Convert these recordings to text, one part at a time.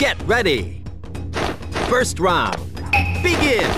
Get ready. First round. Begin.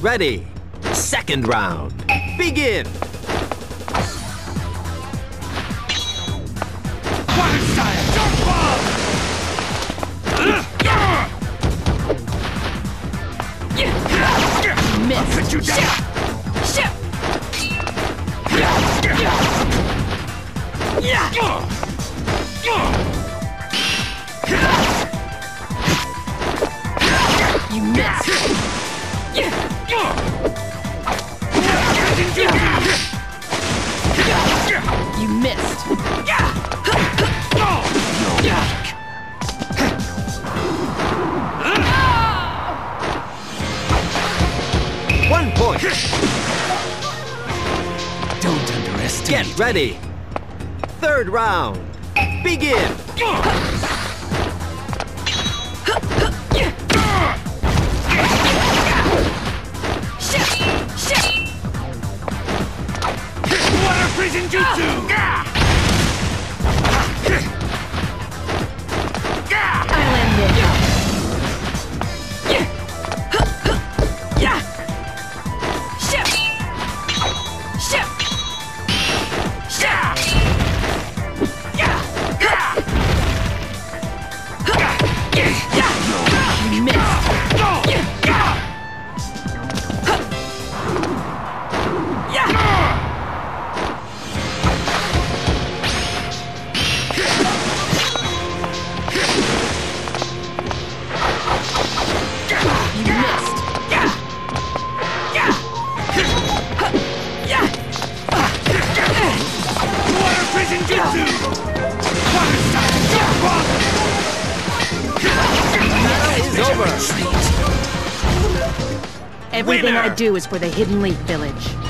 Ready. Second round. Begin. Miss. you down! You missed. Don't underestimate. Get ready. Third round. Begin. Water freezing jutsu! Everything I do is for the Hidden Leaf Village.